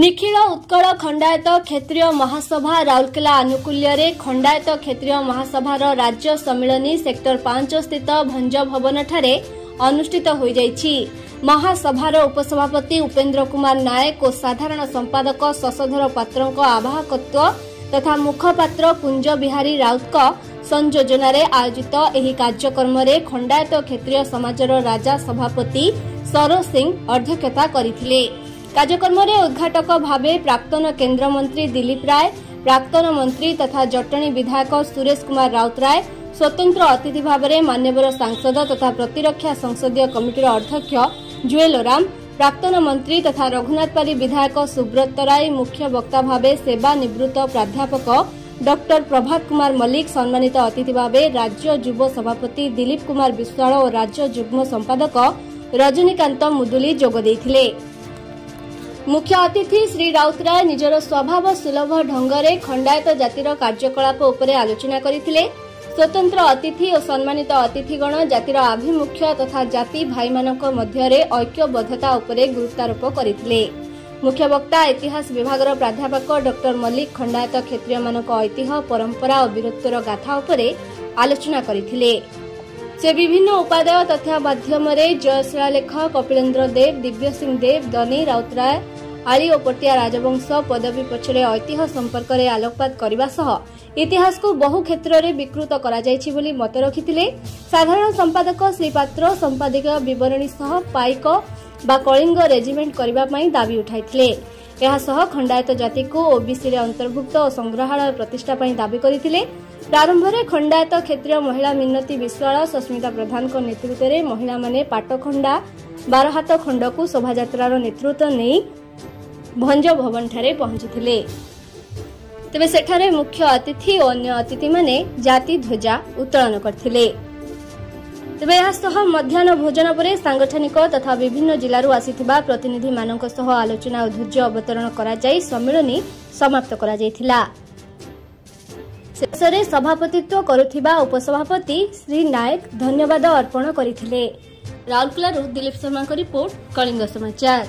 ନିଖିଳ ଉତ୍କଳ ଖଣ୍ଡାୟତ କ୍ଷତ୍ରିୟ ମହାସଭା ରାଉରକେଲା ଆନୁକୂଲ୍ୟରେ ଖଣ୍ଡାୟତ କ୍ଷତ୍ରିୟ ମହାସଭାର ରାଜ୍ୟ ସମ୍ମିଳନୀ ସେକ୍ଟର ପାଞ୍ଚ ସ୍ଥିତ ଭଞ୍ଜ ଭବନଠାରେ ଅନୁଷ୍ଠିତ ହୋଇଯାଇଛି। ମହାସଭାର ଉପସଭାପତି ଉପେନ୍ଦ୍ର କୁମାର ନାୟକ ଓ ସାଧାରଣ ସମ୍ପାଦକ ଶଶଧର ପାତ୍ରଙ୍କ ଆବାହକତ୍ୱ ତଥା ମୁଖପାତ୍ର କୁଞ୍ଜ ବିହାରୀ ରାଉତଙ୍କ ସଂଯୋଜନାରେ ଆୟୋଜିତ ଏହି କାର୍ଯ୍ୟକ୍ରମରେ ଖଣ୍ଡାୟତ କ୍ଷତ୍ରିୟ ସମାଜର ରାଜା ସଭାପତି ସରୋଜ ସିଂ ଅଧ୍ୟକ୍ଷତା କରିଥିଲେ। କାର୍ଯ୍ୟକ୍ରମରେ ଉଦ୍ଘାଟକ ଭାବେ ପ୍ରାକ୍ତନ କେନ୍ଦ୍ରମନ୍ତ୍ରୀ ଦିଲ୍ଲୀପ ରାୟ ପ୍ରାକ୍ତନ ମନ୍ତ୍ରୀ ତଥା ଜଟଣୀ ବିଧାୟକ ସୁରେଶ କୁମାର ରାଉତରାୟ ସ୍ୱତନ୍ତ୍ର ଅତିଥି ଭାବରେ ମାନ୍ୟବର ସାଂସଦ ତଥା ପ୍ରତିରକ୍ଷା ସଂସଦୀୟ କମିଟିର ଅଧ୍ୟକ୍ଷ ଜୁଏଲ ଓରାମ ପ୍ରାକ୍ତନ ମନ୍ତ୍ରୀ ତଥା ରଘୁନାଥପାଲି ବିଧାୟକ ସୁବ୍ରତ ରାୟ ମୁଖ୍ୟ ବକ୍ତା ଭାବେ ସେବା ନିବୃତ୍ତ ପ୍ରାଧ୍ୟାପକ ଡକ୍ଟର ପ୍ରଭାତ କୁମାର ମଲ୍ଲିକ ସମ୍ମାନିତ ଅତିଥି ଭାବେ ରାଜ୍ୟ ଯୁବ ସଭାପତି ଦିଲ୍ଲୀପ କୁମାର ବିଶ୍ୱାଳ ଓ ରାଜ୍ୟ ଯୁଗ୍ମ ସମ୍ପାଦକ ରଜନୀକାନ୍ତ ମୁଦୁଲି ଯୋଗ ଦେଇଥିଲେ। ମୁଖ୍ୟ ଅତିଥି ଶ୍ରୀ ରାଉତରାୟ ନିଜର ସ୍ୱଭାବ ସୁଲଭ ଢଙ୍ଗରେ ଖଣ୍ଡାୟତ ଜାତିର କାର୍ଯ୍ୟକଳାପ ଉପରେ ଆଲୋଚନା କରିଥିଲେ। ସ୍ୱତନ୍ତ୍ର ଅତିଥି ଓ ସମ୍ମାନିତ ଅତିଥିଗଣ ଜାତିର ଆଭିମୁଖ୍ୟ ତଥା ଜାତି ଭାଇମାନଙ୍କ ମଧ୍ୟରେ ଐକ୍ୟବଦ୍ଧତା ଉପରେ ଗୁରୁତ୍ୱାରୋପ କରିଥିଲେ। ମୁଖ୍ୟ ବକ୍ତା ଇତିହାସ ବିଭାଗର ପ୍ରାଧ୍ୟାପକ ଡକ୍ଟର ମଲ୍ଲିକ ଖଣ୍ଡାୟତ କ୍ଷତ୍ରିୟମାନଙ୍କ ଐତିହ୍ୟ ପରମ୍ପରା ଓ ବୀରତ୍ୱର ଗାଥା ଉପରେ ଆଲୋଚନା କରିଥିଲେ। ସେ ବିଭିନ୍ନ ଉପାଦେୟ ତଥ୍ୟ ମାଧ୍ୟମରେ ଜୟଶିଳାଲେଖ କପିଳେନ୍ଦ୍ର ଦେବ ଦିବ୍ୟ ସିଂ ଦେବ ଦନେଇ ରାଉତରାୟ ଆଳି ଓ ପଟିଆ ରାଜବଂଶ ପଦବୀ ପଛରେ ଐତିହ୍ୟ ସମ୍ପର୍କରେ ଆଲୋକପାତ କରିବା ସହ ଇତିହାସକୁ ବହୁ କ୍ଷେତ୍ରରେ ବିକୃତ କରାଯାଇଛି ବୋଲି ମତ ରଖିଥିଲେ। ସାଧାରଣ ସମ୍ପାଦକ ଶ୍ରୀ ପାତ୍ର ସମ୍ପାଦକୀୟ ବିବରଣୀ ସହ ପାଇକ ବା କଳିଙ୍ଗ ରେଜିମେଣ୍ଟ କରିବା ପାଇଁ ଦାବି ଉଠାଇଥିଲେ। ଏହାସହ ଖଣ୍ଡାୟତ ଜାତିକୁ ଓବିସିରେ ଅନ୍ତର୍ଭୁକ୍ତ ଓ ସଂଗ୍ରହାଳୟ ପ୍ରତିଷ୍ଠା ପାଇଁ ଦାବି କରିଥିଲେ। ପ୍ରାରମ୍ଭରେ ଖଣ୍ଡାୟତ କ୍ଷେତ୍ରୀୟ ମହିଳା ମିନତୀ ବିଶ୍ୱାଳ ସସ୍ମିତା ପ୍ରଧାନଙ୍କ ନେତୃତ୍ୱରେ ମହିଳାମାନେ ପାଟଖଣ୍ଡା ବାରହାତ ଖଣ୍ଡକୁ ଶୋଭାଯାତ୍ରାର ନେତୃତ୍ୱ ନେଇ ଭଞ୍ଜ ଭବନଠାରେ ପହଞ୍ଚିଥିଲେ। ତେବେ ସେଠାରେ ମୁଖ୍ୟ ଅତିଥି ଓ ଅନ୍ୟ ଅତିଥିମାନେ ଜାତି ଧ୍ୱଜା ଉତ୍ତୋଳନ କରିଥିଲେ। ତେବେ ଏହାସହ ମଧ୍ୟାହ୍ନ ଭୋଜନ ପରେ ସାଂଗଠନିକ ତଥା ବିଭିନ୍ନ ଜିଲ୍ଲାରୁ ଆସିଥିବା ପ୍ରତିନିଧିମାନଙ୍କ ସହ ଆଲୋଚନା ଓ ଧୈର୍ଯ୍ୟ ଅବତରଣ କରାଯାଇ ସମ୍ମିଳନୀ ସମାପ୍ତ କରାଯାଇଥିଲା। ଶେଷରେ ସଭାପତିତ୍ୱ କରୁଥିବା ଉପସଭାପତି ଶ୍ରୀ ନାୟକ ଧନ୍ୟବାଦ ଅର୍ପଣ କରିଥିଲେ। ରାଉରକେଲାରୁ ଦିଲ୍ଲୀପ ଶର୍ମାଙ୍କ ରିପୋର୍ଟ କଳିଙ୍ଗ ସମାଚାର।